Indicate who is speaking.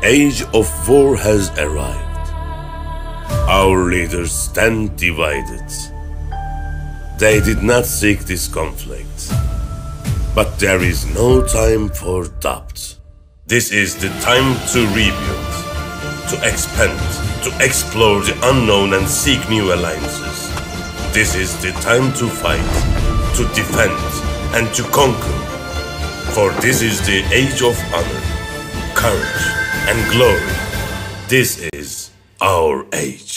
Speaker 1: The age of war has arrived. Our leaders stand divided. They did not seek this conflict. But there is no time for doubt. This is the time to rebuild, to expand, to explore the unknown and seek new alliances. This is the time to fight, to defend, and to conquer. For this is the age of honor, courage, and glory. This is our age.